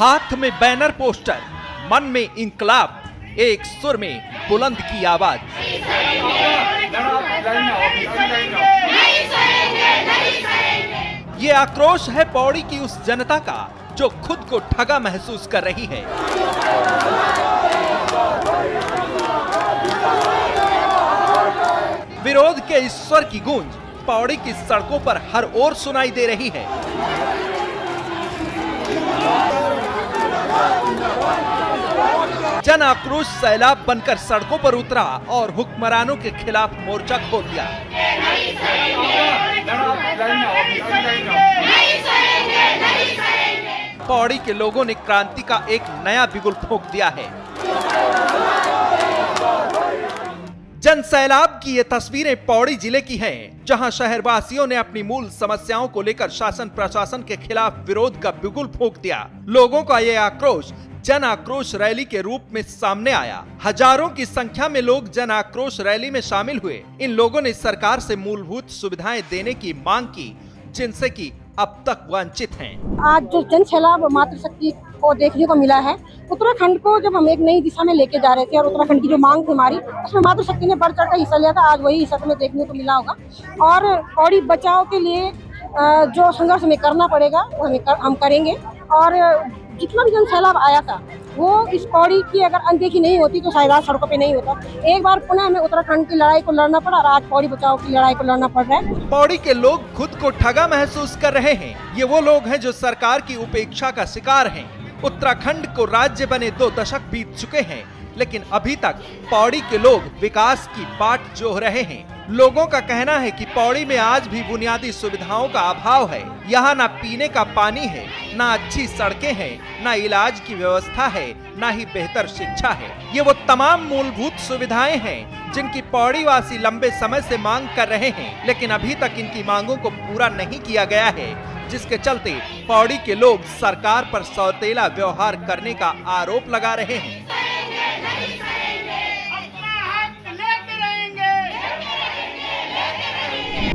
हाथ में banner poster, मन में इंकलाब, एक सुर में बुलंद की आवाज़। ये आक्रोश है पौड़ी की उस जनता का, जो खुद को ठगा महसूस कर रही है। विरोध के इस स्वर की गूंज पौड़ी की सड़कों पर हर ओर सुनाई दे रही है जन आक्रोश सैलाब बनकर सड़कों पर उतरा और हुक्मरानों के खिलाफ मोर्चा खोल दिया। पौड़ी के लोगों ने क्रांति का एक नया बिगुल फूंक दिया है। जन सैलाब की ये तस्वीरें पौड़ी ज़िले की हैं, जहाँ शहरवासियों ने अपनी मूल समस्याओं को लेकर शासन प्रशासन के खिलाफ विरोध का बिगुल फूंक दिया। लोगों का ये आक्रोश जन आक्रोश रैली के रूप में सामने आया। हज़ारों की संख्या में लोग जन आक्रोश रैली में शामिल हुए। इन लोगों ने सरकार से मूलभूत सुविधाएँ देने की मांग की जिनसे कि अब तक वंचित हैं। आज जो जन सैलाब मातृशक्ति को देखने को मिला है उत्तराखंड को जब हम एक नई दिशा में लेके जा रहे थे और उत्तराखंड की जो मांग थी हमारी उसमें मातृशक्ति ने बढ़ चढ़ हिस्सा लिया था। आज वही हिस्सा हमें देखने को मिला होगा। और पौड़ी बचाव के लिए जो संघर्ष हमें करना पड़ेगा वो हमें कर, हम करेंगे। और जितना भी जन सैलाब आया था, वो इस पौड़ी की अगर अनदेखी नहीं होती तो शायद आज सड़कों पे नहीं होता। एक बार पुनः हमें उत्तराखंड की लड़ाई को लड़ना पड़ा और आज पौड़ी बचाओ की लड़ाई को लड़ना पड़ रहा है। पौड़ी के लोग खुद को ठगा महसूस कर रहे हैं। ये वो लोग हैं जो सरकार की उपेक्षा का शिकार है। उत्तराखंड को राज्य बने दो दशक बीत चुके हैं, लेकिन अभी तक पौड़ी के लोग विकास की बाट जोह रहे हैं। लोगों का कहना है कि पौड़ी में आज भी बुनियादी सुविधाओं का अभाव है। यहाँ न पीने का पानी है, न अच्छी सड़कें हैं, न इलाज की व्यवस्था है, न ही बेहतर शिक्षा है। ये वो तमाम मूलभूत सुविधाएँ हैं, जिनकी पौड़ी वासी लंबे समय से मांग कर रहे हैं, लेकिन अभी तक इनकी मांगों को पूरा नहीं किया गया है, जिसके चलते पौड़ी के लोग सरकार पर सौतेला व्यवहार करने का आरोप लगा रहे हैं।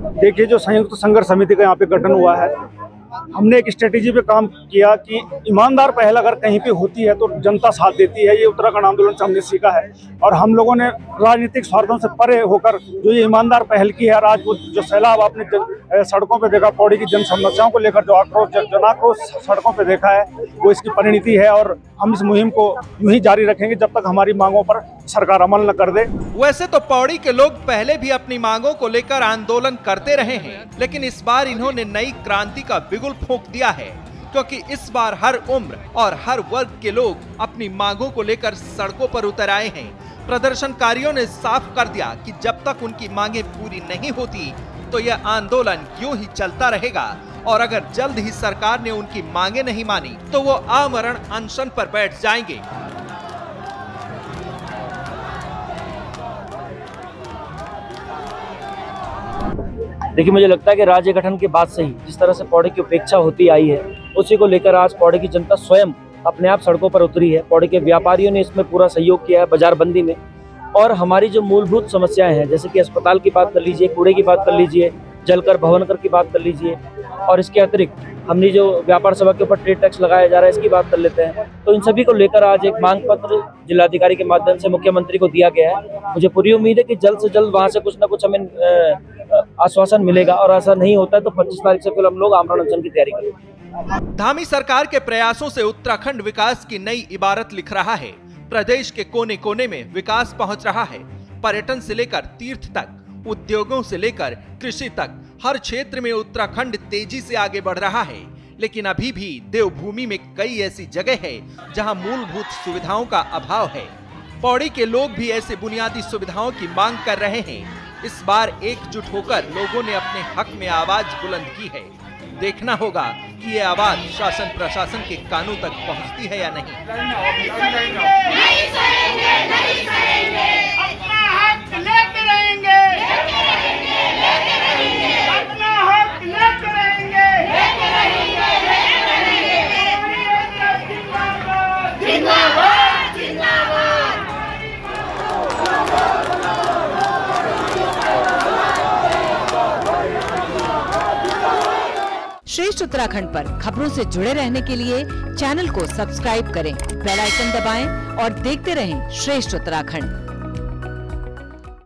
देखिए, जो संयुक्त संघर्ष समिति का यहाँ पे गठन हुआ है, हमने एक स्ट्रेटेजी पे काम किया कि ईमानदार पहल अगर कहीं पे होती है तो जनता साथ देती है, ये उत्तराखंड आंदोलन से हमने सीखा है। और हम लोगों ने राजनीतिक स्वार्थों से परे होकर जो ये ईमानदार पहल की है, और आज वो जो सैलाब आपने सड़कों पे देखा, पौड़ी की जन समस्याओं को लेकर जो आक्रोश, जन आक्रोश सड़कों पे देखा है, वो इसकी परिणति है, और हम इस मुहिम को यूँ ही जारी रखेंगे जब तक हमारी मांगों पर सरकार अमल न कर दे। वैसे तो पौड़ी के लोग पहले भी अपनी मांगों को लेकर आंदोलन करते रहे हैं, लेकिन इस बार इन्होंने नई क्रांति का बिगुल फूंक दिया है, क्योंकि इस बार हर उम्र और हर वर्ग के लोग अपनी मांगों को लेकर सड़कों पर उतर आए हैं। प्रदर्शनकारियों ने साफ़ कर दिया कि जब तक उनकी मांगे पूरी नहीं होती तो यह आंदोलन यूँ ही चलता रहेगा। और अगर जल्द ही सरकार ने उनकी मांगे नहीं मानी तो वो आमरण अनशन पर बैठ जाएँगे। देखिए, मुझे लगता है कि राज्य गठन के बाद से ही जिस तरह से पौड़े की उपेक्षा होती आई है, उसी को लेकर आज पौड़े की जनता स्वयं अपने आप सड़कों पर उतरी है। पौड़े के व्यापारियों ने इसमें पूरा सहयोग किया है बाज़ार बंदी में। और हमारी जो मूलभूत समस्याएँ हैं, जैसे कि अस्पताल की बात कर लीजिए, कूड़े की बात कर लीजिए, जलकर भवनकर की बात कर लीजिए और इसके अतिरिक्त हमने जो व्यापार सभा के ऊपर ट्रेड टैक्स लगाया जा रहा है, इसकी बात कर लेते हैं। तो इन सभी को लेकर आज एक मांग पत्र जिलाधिकारी के माध्यम से मुख्यमंत्री को दिया गया है। मुझे पूरी उम्मीद है कि जल्द से जल्द वहाँ से कुछ ना कुछ हमें आश्वासन मिलेगा और ऐसा नहीं होता है तो पच्चीस तारीख से फिर हम लोग आमरण अनशन की तैयारी करेंगे। धामी सरकार के प्रयासों से उत्तराखंड विकास की नई इबारत लिख रहा है। प्रदेश के कोने कोने में विकास पहुँच रहा है। पर्यटन से लेकर तीर्थ तक, उद्योगों से लेकर कृषि तक हर क्षेत्र में उत्तराखंड तेज़ी से आगे बढ़ रहा है लेकिन अभी भी देवभूमि में कई ऐसी जगह है जहाँ मूलभूत सुविधाओं का अभाव है। पौड़ी के लोग भी ऐसे बुनियादी सुविधाओं की मांग कर रहे हैं। इस बार एकजुट होकर लोगों ने अपने हक में आवाज़ बुलंद की है। देखना होगा कि ये आवाज़ शासन प्रशासन के कानों तक पहुँचती है या नहीं। नहीं सहेंगे, नहीं सहेंगे, अपना हक लेते रहेंगे श्रेष्ठ उत्तराखंड पर खबरों से जुड़े रहने के लिए चैनल को सब्सक्राइब करें, बेल आइकन दबाएँ और देखते रहें श्रेष्ठ उत्तराखंड।